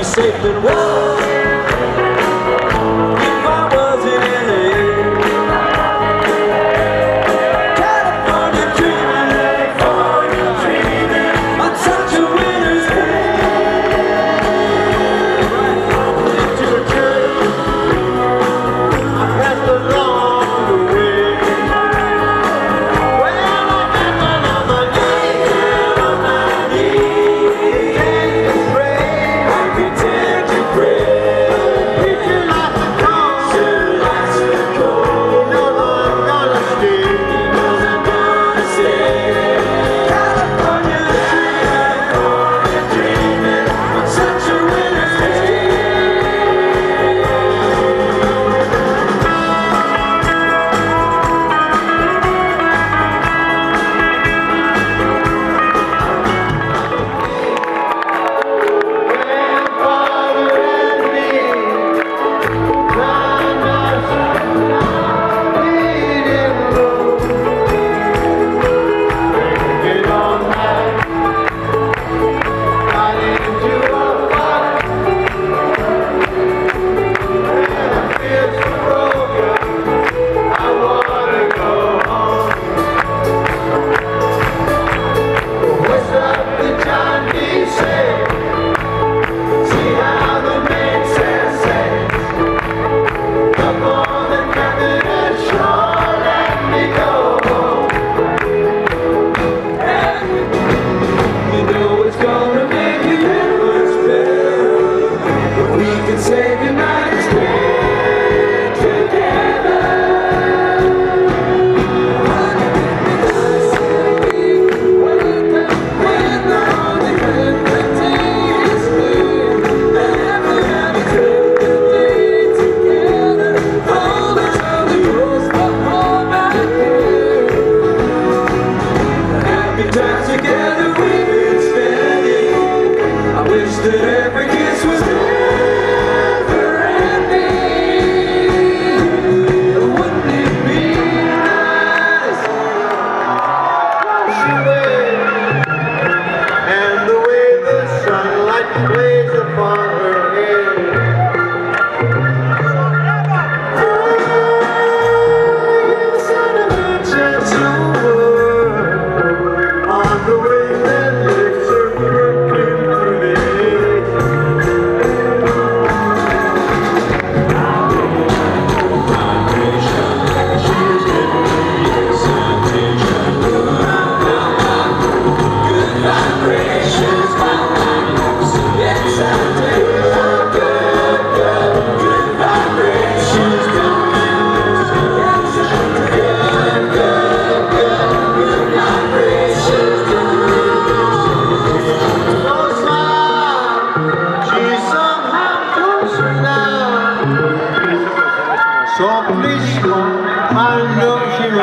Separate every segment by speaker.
Speaker 1: be safe and warm.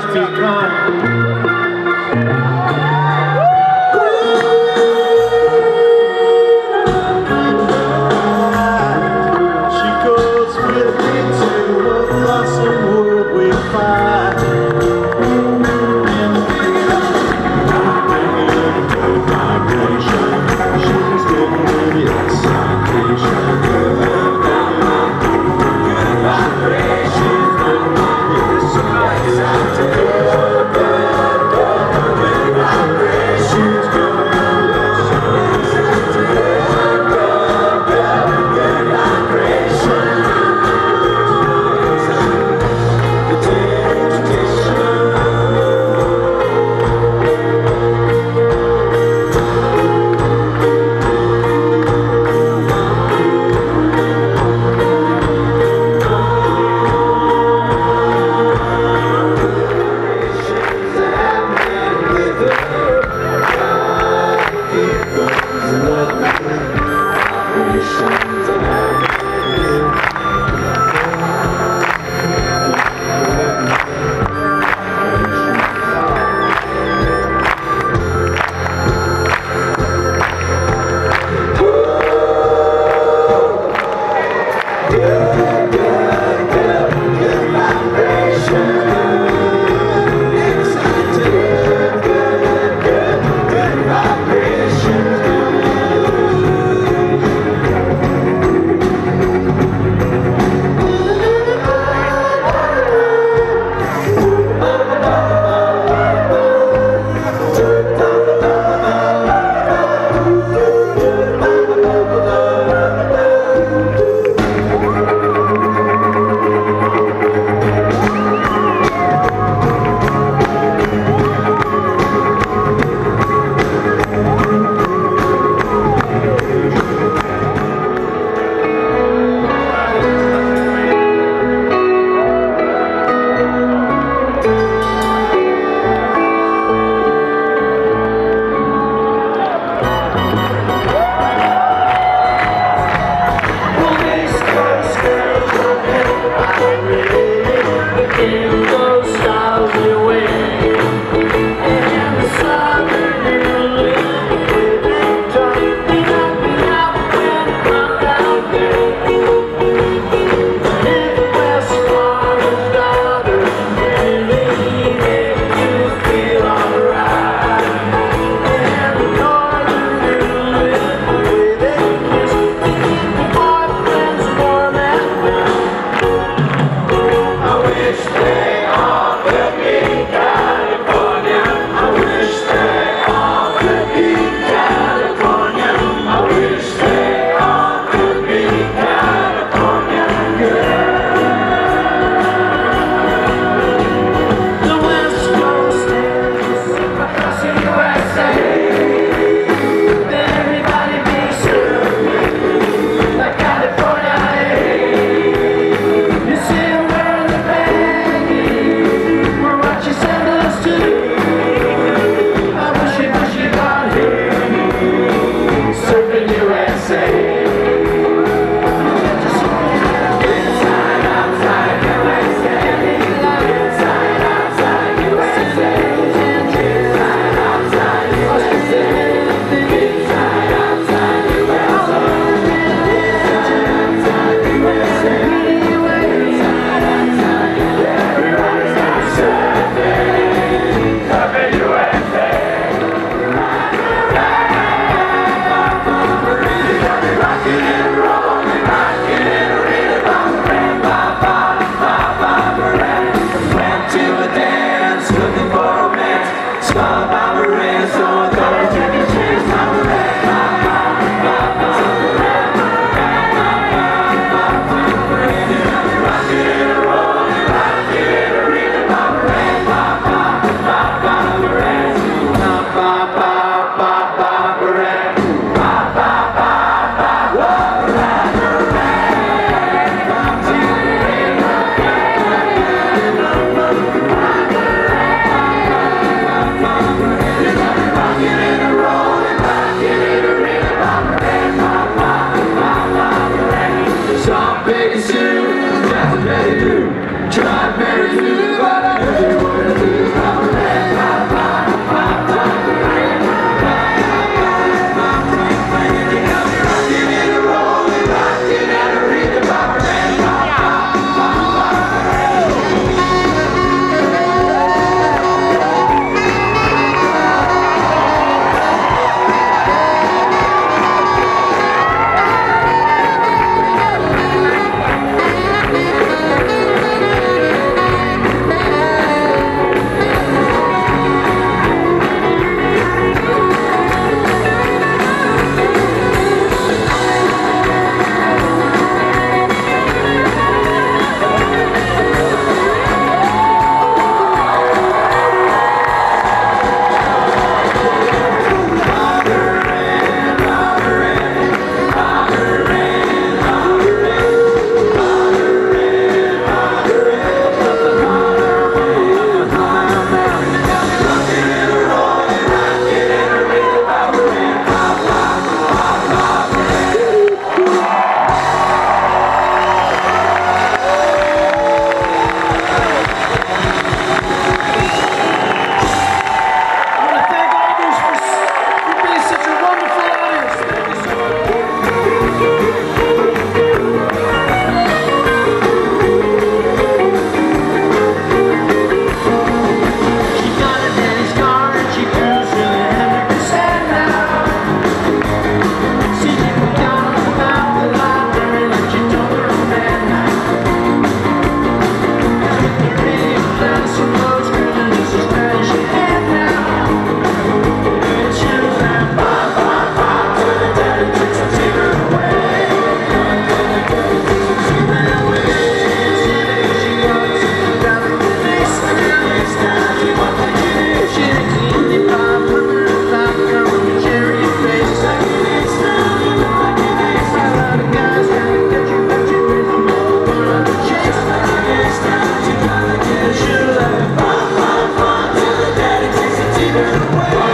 Speaker 1: So please, Wait.